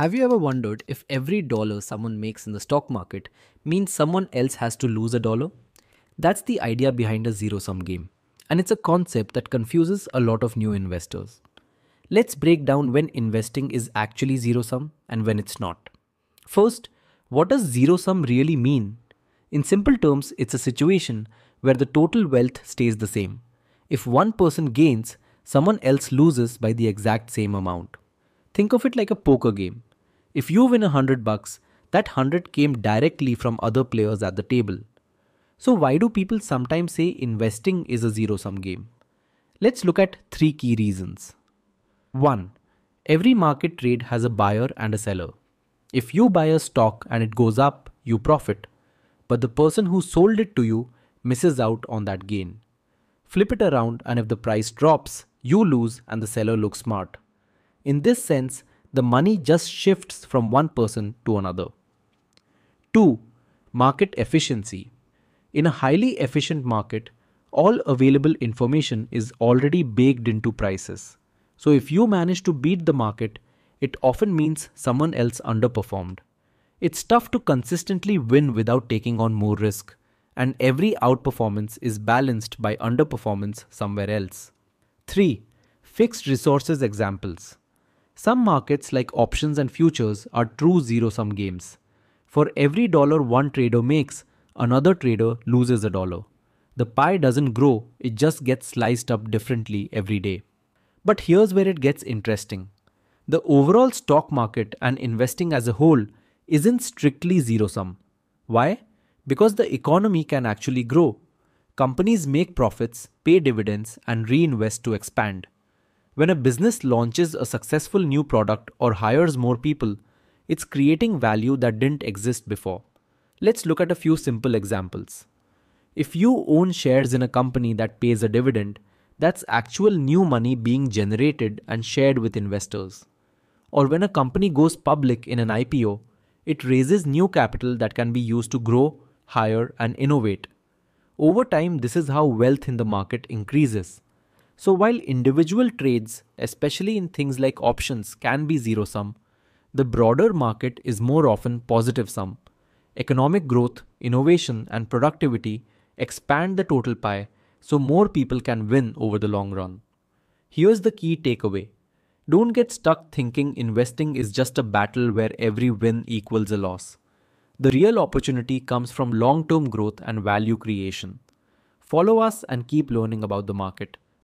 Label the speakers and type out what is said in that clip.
Speaker 1: Have you ever wondered if every dollar someone makes in the stock market means someone else has to lose a dollar? That's the idea behind a zero sum game, and it's a concept that confuses a lot of new investors. Let's break down when investing is actually zero sum and when it's not. First, what does zero sum really mean? In simple terms, it's a situation where the total wealth stays the same. If one person gains, someone else loses by the exact same amount. Think of it like a poker game. If you win a hundred bucks, that hundred came directly from other players at the table. So, why do people sometimes say investing is a zero sum game? Let's look at three key reasons. 1. Every market trade has a buyer and a seller. If you buy a stock and it goes up, you profit, but the person who sold it to you misses out on that gain. Flip it around, and if the price drops, you lose and the seller looks smart. In this sense, the money just shifts from one person to another. 2. Market efficiency. In a highly efficient market, all available information is already baked into prices. So if you manage to beat the market, it often means someone else underperformed. It's tough to consistently win without taking on more risk, and every outperformance is balanced by underperformance somewhere else. 3. Fixed resources examples. Some markets, like options and futures, are true zero sum games. For every dollar one trader makes, another trader loses a dollar. The pie doesn't grow, it just gets sliced up differently every day. But here's where it gets interesting. The overall stock market and investing as a whole isn't strictly zero sum. Why? Because the economy can actually grow. Companies make profits, pay dividends, and reinvest to expand. When a business launches a successful new product or hires more people, it's creating value that didn't exist before. Let's look at a few simple examples. If you own shares in a company that pays a dividend, that's actual new money being generated and shared with investors. Or when a company goes public in an IPO, it raises new capital that can be used to grow, hire, and innovate. Over time, this is how wealth in the market increases. So while individual trades, especially in things like options, can be zero sum, the broader market is more often positive sum. Economic growth, innovation, and productivity expand the total pie so more people can win over the long run. Here's the key takeaway don't get stuck thinking investing is just a battle where every win equals a loss. The real opportunity comes from long term growth and value creation. Follow us and keep learning about the market.